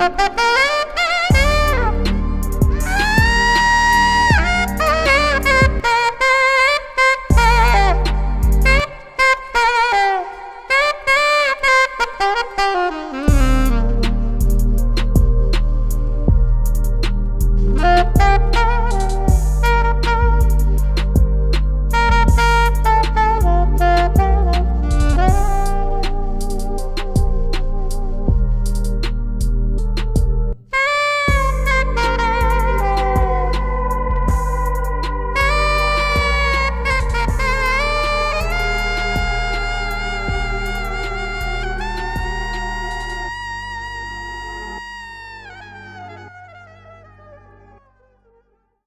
Ha ha ha!